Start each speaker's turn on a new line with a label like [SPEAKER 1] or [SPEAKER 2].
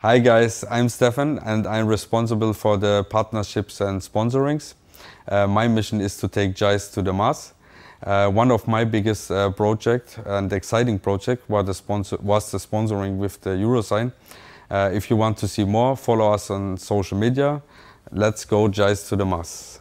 [SPEAKER 1] Hi guys, I'm Steffen and I'm responsible for the partnerships and sponsorings. Uh, my mission is to take Caiz to the Mars. Uh, one of my biggest uh, project and exciting project was the, sponsor, was the sponsoring with the Eurosign. Uh, if you want to see more, follow us on social media. Let's go Caiz to the Mars.